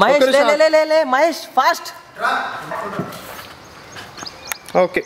महेश ले ले ले ले महेश फास्ट ओके okay.